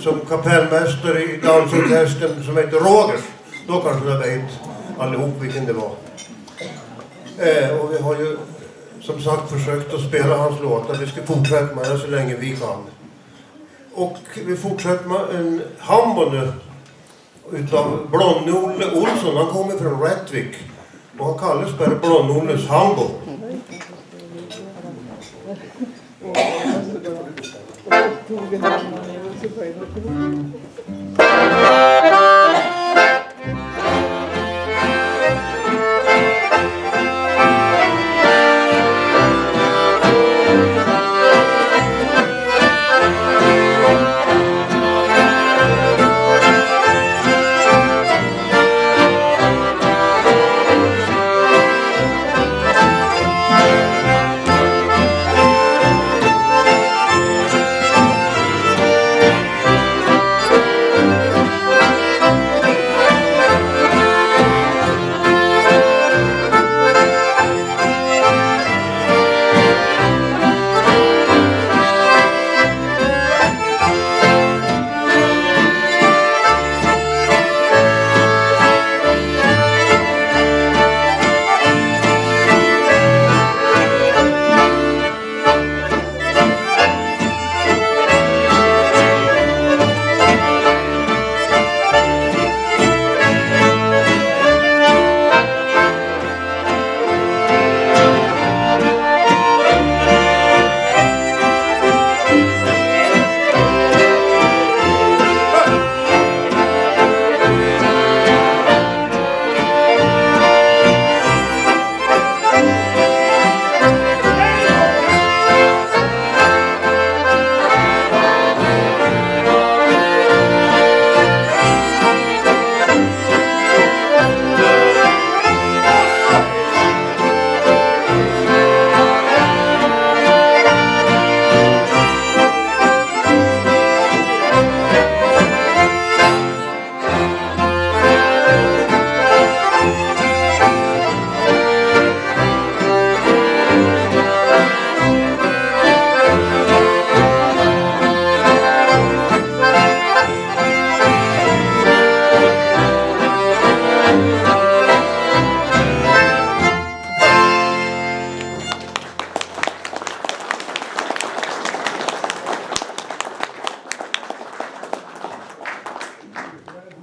som kapellmästare i dansorkestern som heter Rogers. Då kanske ni vet allihop vilken det var. Eh, och vi har ju som sagt försökt att spela hans låtar. Vi ska fortsätta med det så länge vi kan. Och vi fortsätter med en hambo nu. Utav Blonne-Olle Olsson. Han kommer från Rättvik. Och han kallas bara Blonne-Olles hambo. Tog vi hand om Você vai, vai.